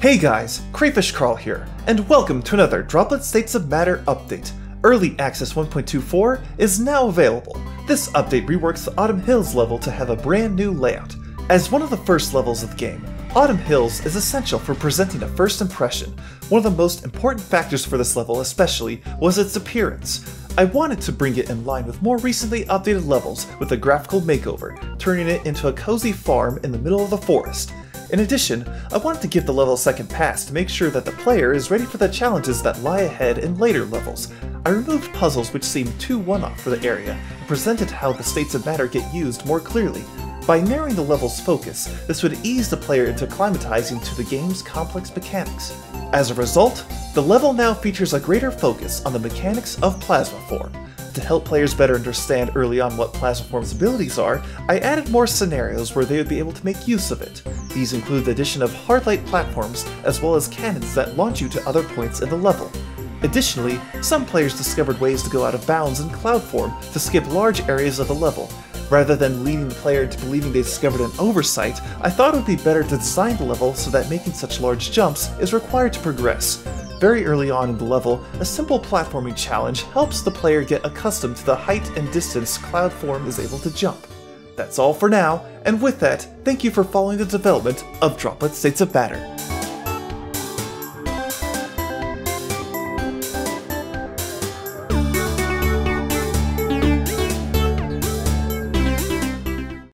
Hey guys, Krayfish Karl here, and welcome to another Droplet States of Matter update. Early Access 1.24 is now available. This update reworks the Autumn Hills level to have a brand new layout. As one of the first levels of the game, Autumn Hills is essential for presenting a first impression. One of the most important factors for this level especially was its appearance. I wanted to bring it in line with more recently updated levels with a graphical makeover, turning it into a cozy farm in the middle of the forest. In addition, I wanted to give the level a second pass to make sure that the player is ready for the challenges that lie ahead in later levels. I removed puzzles which seemed too one-off for the area, and presented how the states of matter get used more clearly. By narrowing the level's focus, this would ease the player into acclimatizing to the game's complex mechanics. As a result, the level now features a greater focus on the mechanics of Plasma Form, to help players better understand early on what Plasmaform's abilities are, I added more scenarios where they would be able to make use of it. These include the addition of hard-light platforms, as well as cannons that launch you to other points in the level. Additionally, some players discovered ways to go out of bounds in cloud form to skip large areas of the level. Rather than leading the player into believing they discovered an oversight, I thought it would be better to design the level so that making such large jumps is required to progress. Very early on in the level, a simple platforming challenge helps the player get accustomed to the height and distance Cloudform is able to jump. That's all for now, and with that, thank you for following the development of Droplet States of Matter.